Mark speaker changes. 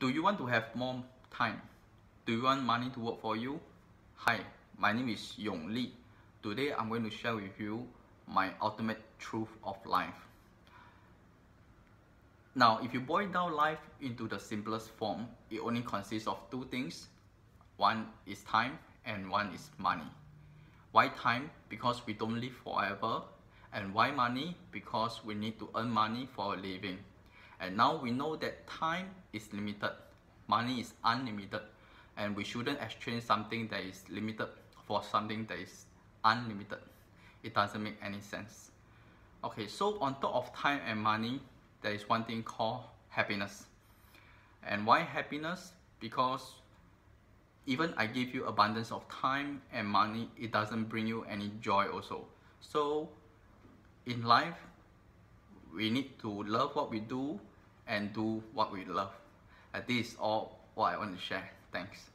Speaker 1: Do you want to have more time? Do you want money to work for you? Hi, my name is Yong Li. Today I'm going to share with you my ultimate truth of life. Now, if you boil down life into the simplest form, it only consists of two things. One is time and one is money. Why time? Because we don't live forever. And why money? Because we need to earn money for a living. And now we know that time is limited, money is unlimited, and we shouldn't exchange something that is limited for something that is unlimited. It doesn't make any sense. Okay, so on top of time and money, there is one thing called happiness. And why happiness? Because even I give you abundance of time and money, it doesn't bring you any joy also. So in life, we need to love what we do and do what we love. And this is all what I want to share. Thanks.